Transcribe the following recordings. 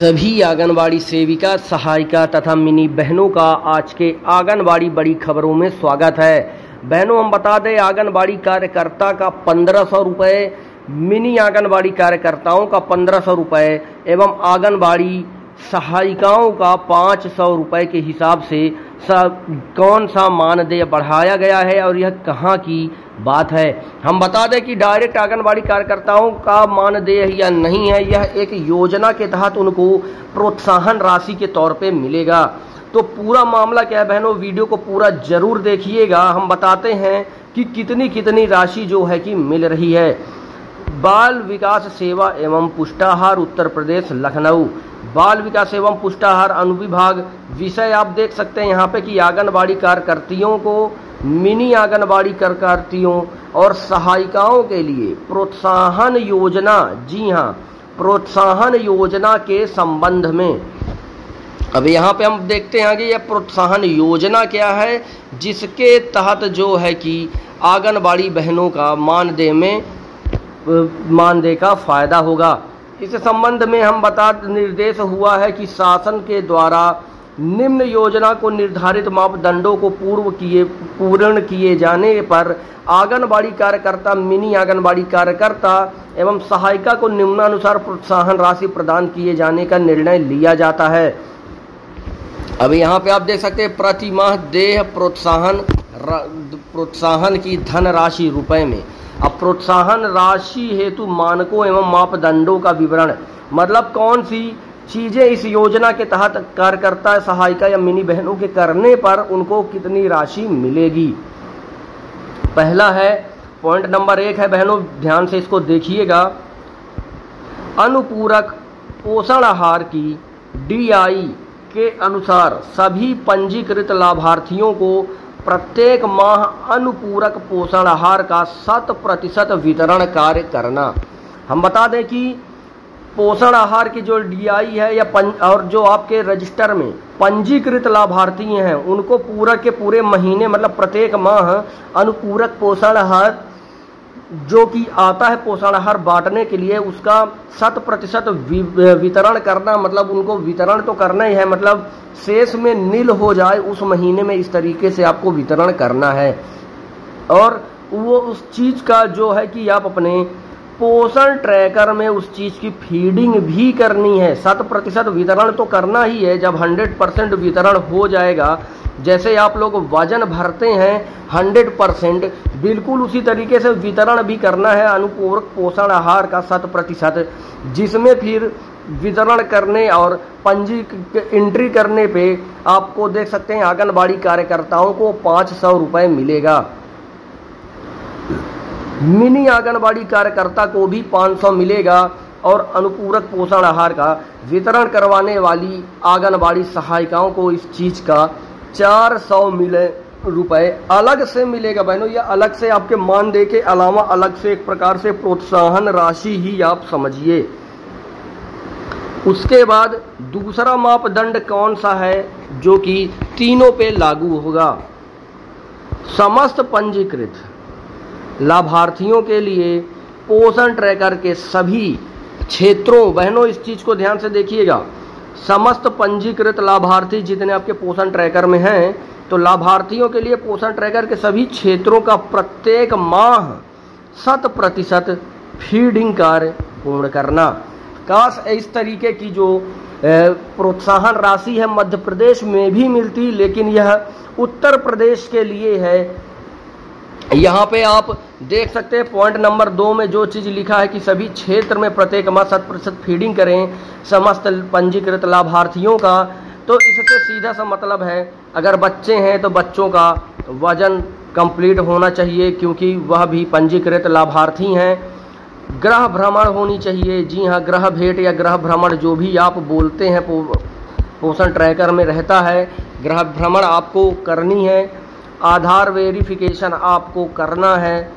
सभी आंगनबाड़ी सेविका, सहायिका तथा मिनी बहनों का आज के आंगनबाड़ी बड़ी खबरों में स्वागत है। बहनों, हम बता दें, आंगनबाड़ी कार्यकर्ता का पंद्रह सौ रुपये मिनी आंगनबाड़ी कार्यकर्ताओं का पंद्रह सौ रुपये एवं आंगनबाड़ी सहायिकाओं का पाँच सौ रुपये के हिसाब से सब कौन सा मानदेय बढ़ाया गया है और यह कहाँ की बात है? हम बता दें कि डायरेक्ट आंगनबाड़ी कार्यकर्ताओं का मानदेय या नहीं है, यह एक योजना के तहत उनको प्रोत्साहन राशि के तौर पे मिलेगा। तो पूरा मामला क्या है बहनों, वीडियो को पूरा ज़रूर देखिएगा। हम बताते हैं कि कितनी कितनी राशि जो है कि मिल रही है। बाल विकास सेवा एवं पुष्टाहार उत्तर प्रदेश, लखनऊ। बाल विकास एवं पुष्टाहार अनुविभाग, विषय आप देख सकते हैं यहाँ पे कि आंगनबाड़ी कार्यकर्तियों को, मिनी आंगनबाड़ी कार्यकर्तियों और सहायिकाओं के लिए प्रोत्साहन योजना, जी हाँ प्रोत्साहन योजना के संबंध में। अब यहाँ पे हम देखते हैं कि यह प्रोत्साहन योजना क्या है, जिसके तहत जो है कि आंगनबाड़ी बहनों का मानदेय में मानदेय का फ़ायदा होगा। इस संबंध में हम बता, निर्देश हुआ है कि शासन के द्वारा निम्न योजना को निर्धारित मापदंडों को पूर्व किए, पूर्ण किए जाने पर आंगनबाड़ी कार्यकर्ता, मिनी आंगनबाड़ी कार्यकर्ता एवं सहायिका को निम्नानुसार प्रोत्साहन राशि प्रदान किए जाने का निर्णय लिया जाता है। अब यहाँ पे आप देख सकते हैं प्रति माह देह प्रोत्साहन प्रोत्साहन की धनराशि रुपए में। अब प्रोत्साहन राशि हेतु मानकों एवं मापदंडों का विवरण। मतलब कौन सी चीज़ें इस योजना के तहत कार्यकर्ता, सहायिका या मिनी बहनों के करने पर उनको कितनी राशि मिलेगी? पहला है पॉइंट नंबर एक है, बहनों, ध्यान से इसको देखिएगा। अनुपूरक पोषण आहार की डीआई के अनुसार सभी पंजीकृत लाभार्थियों को प्रत्येक माह अनुपूरक पोषण आहार का शत प्रतिशत वितरण कार्य करना। हम बता दें कि पोषण आहार की जो डीआई है या पं, और जो आपके रजिस्टर में पंजीकृत लाभार्थी हैं उनको पूरा के पूरे महीने मतलब प्रत्येक माह अनुपूरक पोषण आहार जो कि आता है पोषण आहार बांटने के लिए, उसका शत प्रतिशत वितरण करना मतलब उनको वितरण तो करना ही है मतलब शेष में नील हो जाए, उस महीने में इस तरीके से आपको वितरण करना है। और वो उस चीज़ का जो है कि आप अपने पोषण ट्रैकर में उस चीज़ की फीडिंग भी करनी है। शत प्रतिशत वितरण तो करना ही है, जब हंड्रेड परसेंट वितरण हो जाएगा जैसे आप लोग वज़न भरते हैं, हंड्रेड परसेंट, बिल्कुल उसी तरीके से वितरण भी करना है अनुपूरक पोषण आहार का शत प्रतिशत, जिसमें फिर वितरण करने और पंजी एंट्री करने पे आपको देख सकते हैं, आंगनबाड़ी कार्यकर्ताओं को पाँच सौ रुपये मिलेगा। मिनी आंगनबाड़ी कार्यकर्ता को भी 500 मिलेगा और अनुपूरक पोषण आहार का वितरण करवाने वाली आंगनबाड़ी सहायिकाओं को इस चीज़ का 400 मिले रुपए अलग से मिलेगा बहनों, या अलग से आपके मानदेय के अलावा अलग से एक प्रकार से प्रोत्साहन राशि ही आप समझिए। उसके बाद दूसरा मापदंड कौन सा है, जो कि तीनों पे लागू होगा? समस्त पंजीकृत लाभार्थियों के लिए पोषण ट्रैकर के सभी क्षेत्रों, बहनों, इस चीज़ को ध्यान से देखिएगा। समस्त पंजीकृत लाभार्थी जितने आपके पोषण ट्रैकर में हैं तो लाभार्थियों के लिए पोषण ट्रैकर के सभी क्षेत्रों का प्रत्येक माह शत प्रतिशत फीडिंग कार्य पूर्ण करना। काश इस तरीके की जो प्रोत्साहन राशि है मध्य प्रदेश में भी मिलती, लेकिन यह उत्तर प्रदेश के लिए है यहाँ पे आप देख सकते हैं पॉइंट नंबर दो में जो चीज़ लिखा है कि सभी क्षेत्र में प्रत्येक माह शत प्रतिशत फीडिंग करें समस्त पंजीकृत लाभार्थियों का। तो इससे सीधा सा मतलब है, अगर बच्चे हैं तो बच्चों का वज़न कंप्लीट होना चाहिए क्योंकि वह भी पंजीकृत लाभार्थी हैं। ग्रह भ्रमण होनी चाहिए। जी हाँ ग्रह भेंट या ग्रह भ्रमण जो भी आप बोलते हैं पोषण ट्रैकर में रहता है, ग्रह भ्रमण आपको करनी है। आधार वेरिफिकेशन आपको करना है।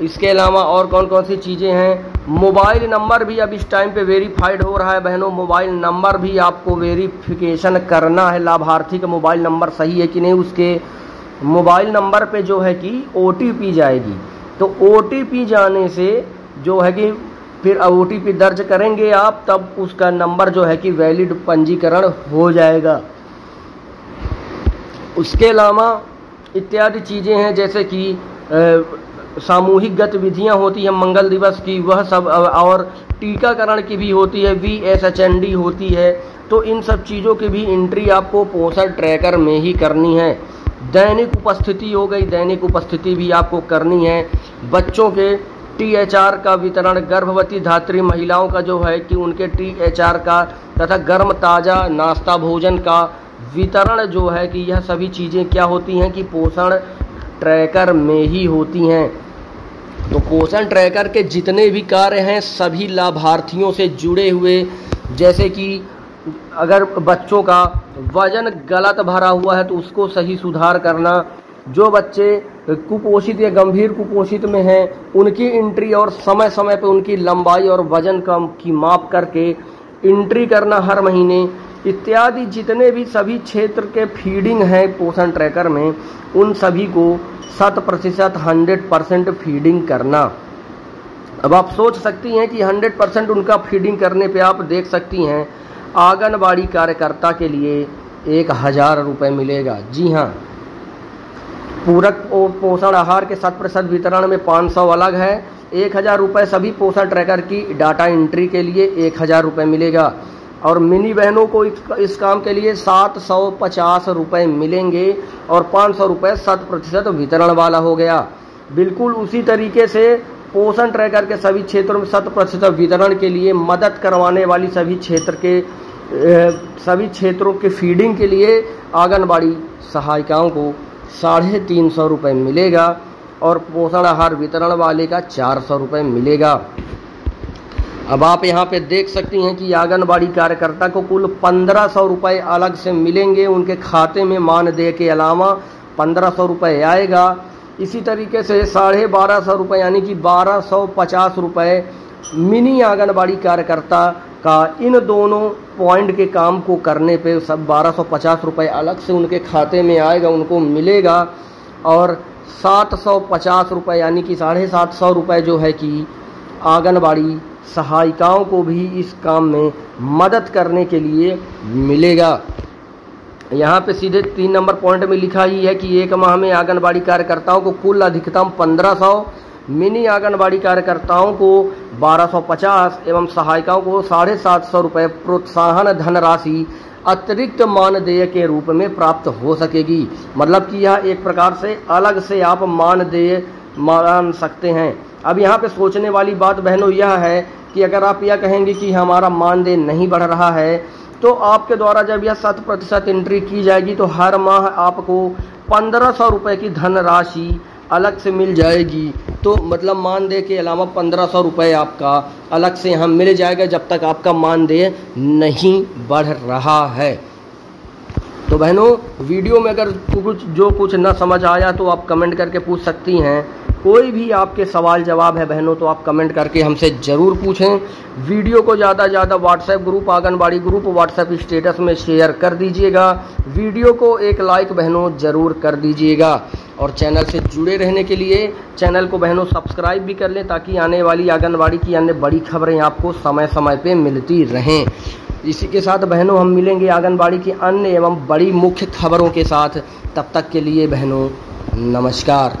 इसके अलावा और कौन कौन सी चीज़ें हैं? मोबाइल नंबर भी अब इस टाइम पे वेरीफाइड हो रहा है बहनों। मोबाइल नंबर भी आपको वेरिफिकेशन करना है। लाभार्थी का मोबाइल नंबर सही है कि नहीं, उसके मोबाइल नंबर पे जो है कि ओटीपी जाएगी। तो ओटीपी जाने से जो है कि फिर ओ दर्ज करेंगे आप, तब उसका नंबर जो है कि वैलिड पंजीकरण हो जाएगा। उसके अलावा इत्यादि चीज़ें हैं, जैसे कि सामूहिक गतिविधियाँ होती हैं, मंगल दिवस की वह सब और टीकाकरण की भी होती है V S H N D होती है तो इन सब चीज़ों की भी एंट्री आपको पोषण ट्रैकर में ही करनी है। दैनिक उपस्थिति हो गई, दैनिक उपस्थिति भी आपको करनी है। बच्चों के टी एच आर का वितरण, गर्भवती धात्री महिलाओं का जो है कि उनके टी एच आर का तथा गर्म ताज़ा नाश्ता भोजन का वितरण जो है कि यह सभी चीज़ें क्या होती हैं कि पोषण ट्रैकर में ही होती हैं। तो पोषण ट्रैकर के जितने भी कार्य हैं, सभी लाभार्थियों से जुड़े हुए, जैसे कि अगर बच्चों का वज़न गलत भरा हुआ है तो उसको सही सुधार करना। जो बच्चे कुपोषित या गंभीर कुपोषित में हैं, उनकी एंट्री और समय समय पर उनकी लंबाई और वज़न कम की माप करके एंट्री करना हर महीने इत्यादि जितने भी सभी क्षेत्र के फीडिंग हैं पोषण ट्रैकर में, उन सभी को शत प्रतिशत हंड्रेड परसेंट फीडिंग करना। अब आप सोच सकती हैं कि हंड्रेड परसेंट उनका फीडिंग करने पे आप देख सकती हैं, आंगनबाड़ी कार्यकर्ता के लिए एक हज़ार रुपये मिलेगा। जी हाँ पूरक पोषण आहार के शत प्रतिशत वितरण में पाँच सौ अलग है। एक हज़ार रुपये सभी पोषण ट्रैकर की डाटा एंट्री के लिए एक हज़ार रुपये मिलेगा। और मिनी बहनों को इस, काम के लिए सात सौ पचास रुपये मिलेंगे और पाँच सौ रुपये शत प्रतिशत वितरण वाला हो गया। बिल्कुल उसी तरीके से पोषण ट्रैकर के सभी क्षेत्रों में शत प्रतिशत वितरण के लिए मदद करवाने वाली सभी क्षेत्र के सभी क्षेत्रों के फीडिंग के लिए आंगनबाड़ी सहायिकाओं को साढ़े तीन सौ रुपये मिलेगा और पोषण आहार वितरण वाले का चार सौ रुपये मिलेगा। अब आप यहाँ पे देख सकती हैं कि आंगनबाड़ी कार्यकर्ता को कुल पंद्रह सौ रुपये अलग से मिलेंगे, उनके खाते में मानदेय के अलावा पंद्रह सौ रुपये आएगा। इसी तरीके से साढ़े बारह सौ रुपये यानी कि बारह सौ पचास रुपये मिनी आंगनबाड़ी कार्यकर्ता का इन दोनों पॉइंट के काम को करने पे सब बारह सौ पचास रुपये अलग से उनके खाते में आएगा, उनको मिलेगा। और सात सौ पचास रुपये यानी कि साढ़े सात सौ रुपये जो है कि आंगनबाड़ी सहायिकाओं को भी इस काम में मदद करने के लिए मिलेगा। यहाँ पे सीधे तीन नंबर पॉइंट में लिखा ही है कि एक माह में आंगनबाड़ी कार्यकर्ताओं को कुल अधिकतम 1500 मिनी आंगनबाड़ी कार्यकर्ताओं को 1250 एवं सहायिकाओं को साढ़े सात सौ रुपये प्रोत्साहन धनराशि अतिरिक्त मानदेय के रूप में प्राप्त हो सकेगी। मतलब कि यह एक प्रकार से अलग से आप मानदेय मान सकते हैं। अब यहाँ पे सोचने वाली बात बहनों यह है कि अगर आप यह कहेंगे कि हमारा मानदेय नहीं बढ़ रहा है तो आपके द्वारा जब यह शत प्रतिशत एंट्री की जाएगी तो हर माह आपको पंद्रह सौ रुपये की धनराशि अलग से मिल जाएगी। तो मतलब मानदेय के अलावा पंद्रह सौ रुपये आपका अलग से यहाँ मिल जाएगा, जब तक आपका मानदेय नहीं बढ़ रहा है। तो बहनों, वीडियो में अगर कुछ, जो कुछ न समझ आया तो आप कमेंट करके पूछ सकती हैं। कोई भी आपके सवाल जवाब है बहनों तो आप कमेंट करके हमसे ज़रूर पूछें। वीडियो को ज़्यादा से ज़्यादा WhatsApp group, anganwadi group, WhatsApp status में शेयर कर दीजिएगा। वीडियो को एक लाइक बहनों ज़रूर कर दीजिएगा। और चैनल से जुड़े रहने के लिए चैनल को बहनों सब्सक्राइब भी कर लें, ताकि आने वाली आंगनबाड़ी की अन्य बड़ी खबरें आपको समय समय पर मिलती रहें। इसी के साथ बहनों, हम मिलेंगे आंगनबाड़ी की अन्य एवं बड़ी मुख्य खबरों के साथ। तब तक के लिए बहनों, नमस्कार।